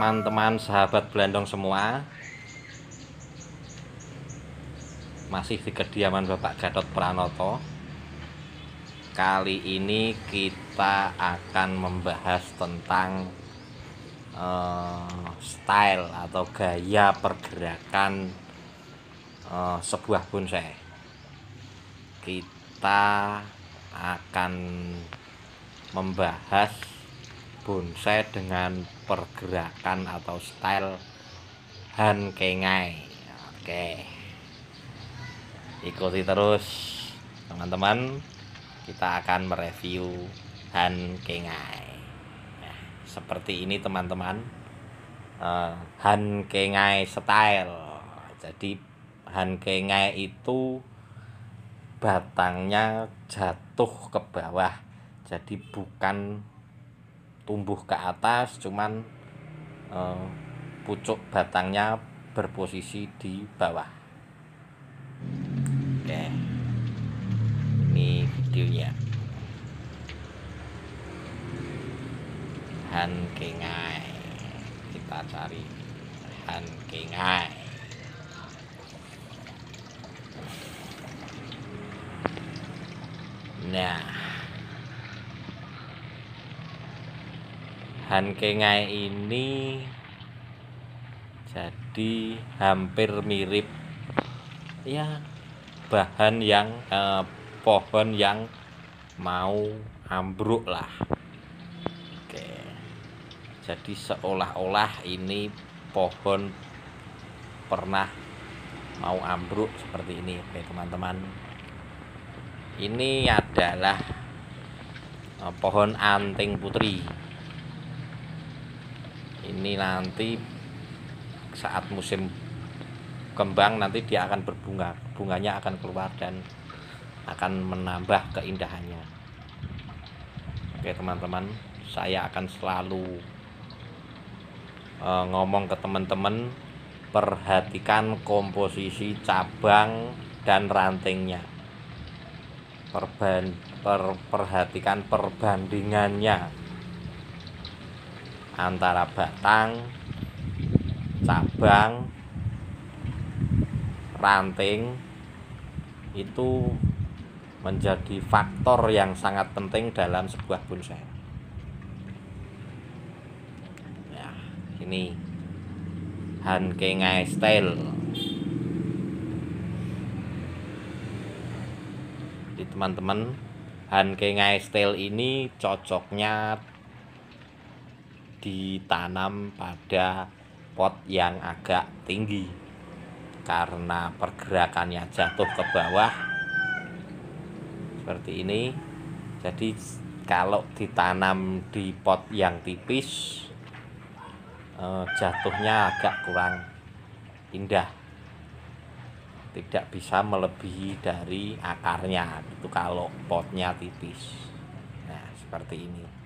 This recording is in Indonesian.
teman-teman sahabat Belendong semua. Masih di kediaman Bapak Gatot Pranoto. Kali ini kita akan membahas tentang uh, Style atau gaya pergerakan uh, sebuah bonsai. Kita akan membahas bonsai dengan pergerakan atau style Han Kengai. Oke. Ikuti terus teman-teman. Kita akan mereview Han Kengai. Nah, seperti ini teman-teman. Uh, Han Kengai style. Jadi Han Kengai itu batangnya jatuh ke bawah. Jadi bukan tumbuh ke atas cuman uh, pucuk batangnya berposisi di bawah. Oke ini videonya. Han Kengai. Kita cari Han Kengai. Nah Hankengai ini jadi hampir mirip ya bahan yang eh, pohon yang mau ambruk lah. Oke. Jadi seolah-olah ini pohon pernah mau ambruk seperti ini. Oke teman-teman. Ini adalah eh, pohon anting putri ini nanti saat musim kembang nanti dia akan berbunga bunganya akan keluar dan akan menambah keindahannya. Oke teman-teman saya akan selalu uh, ngomong ke teman-teman perhatikan komposisi cabang dan rantingnya. Perban, per, perhatikan perbandingannya antara batang, cabang, ranting itu menjadi faktor yang sangat penting dalam sebuah bonsai. Ya, ini Hankengai style. Di teman-teman, Hankengai style ini cocoknya ditanam pada pot yang agak tinggi. Karena pergerakannya jatuh ke bawah seperti ini. Jadi kalau ditanam di pot yang tipis eh, jatuhnya agak kurang indah. Tidak bisa melebihi dari akarnya. Itu kalau potnya tipis. Nah seperti ini